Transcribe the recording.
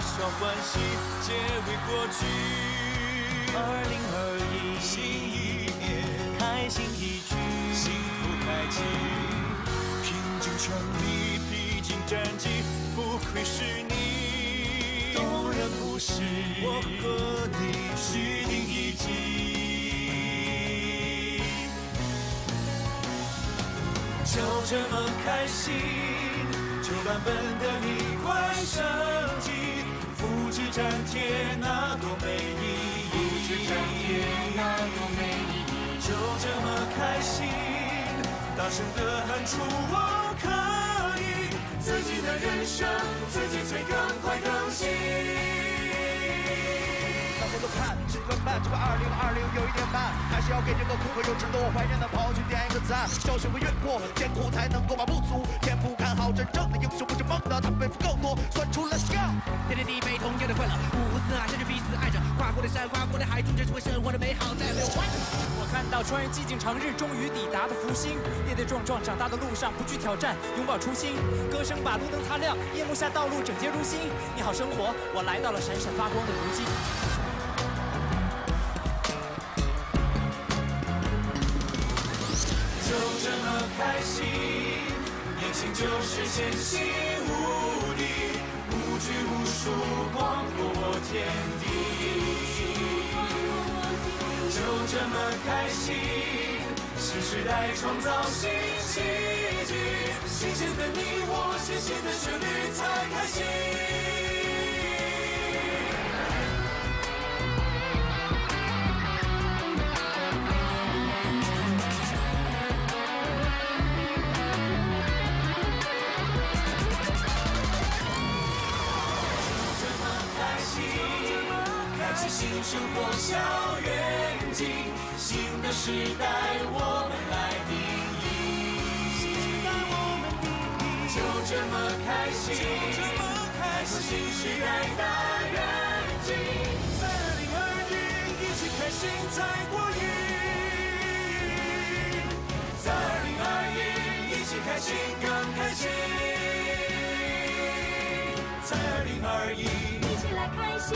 笑欢喜皆为过去。二零二一，新一年，开心一曲，幸福开启。拼尽全力，披荆斩棘，不愧是你。动人故事，我和你虚拟一集。就这么开心，旧版本的你快升级，复制粘贴那多没意义。复制粘贴那多没意义。就这么开心，大声的喊出我可以，自己的人生自己催，赶快更新。大家都看这个慢，这个二零二零有一点慢，还是要给这个酷和有尺度、怀念的朋友去点一个赞。小学会越过艰苦，才能够把不足。天赋看好真正的英雄不是梦的，他们背负更过的山，跨过的海，终结成为生活的美好，再没有坏。我看到穿越寂静长日，终于抵达的福星，跌跌撞撞长大的路上，不惧挑战，拥抱初心。歌声把路灯擦亮，夜幕下道路整洁如新。你好生活，我来到了闪闪发光的如今。就这么开心，年轻就是闲心无敌，无拘无束，广阔我天地。就这么开心，新时代创造新奇迹，新鲜的你我，新鲜的旋律才开心。就这么开心，开启新生活小愿景，新的时代我们来定义。就这么开心，开启新时代大愿景，在二零二一一起开心才过瘾，在二零二一一起开心更开心。在二零二一，一起来开心。